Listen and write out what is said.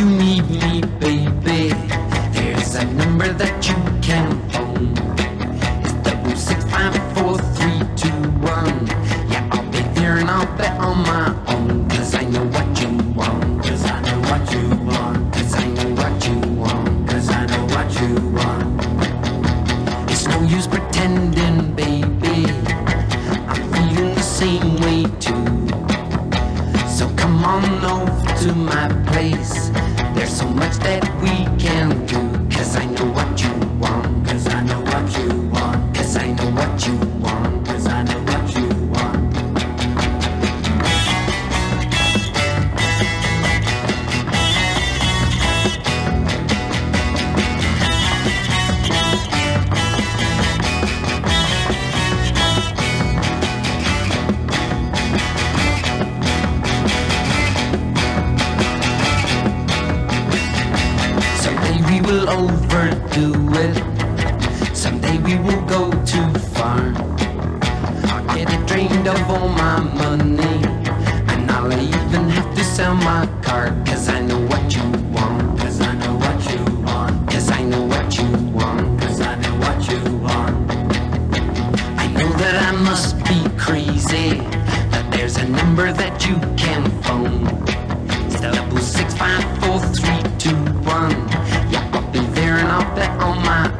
you need me, baby, there's a number that you can phone. It's double six five four three two one. Yeah, I'll be there and I'll bet on my own. Cause I know what you want. Cause I know what you want. Cause I know what you want. Cause I know what you want. It's no use pretending, baby. I'm feeling the same way too. Come on over to my place. There's so much that we can do, cause I know what you will overdo it. Someday we will go too far. I'll get it drained of all my money. And I'll even have to sell my car. Cause I know what you want. Cause I know what you want. Cause I know what you want. Cause I know what you want. I know that I must be crazy. That there's a number that you I'm on my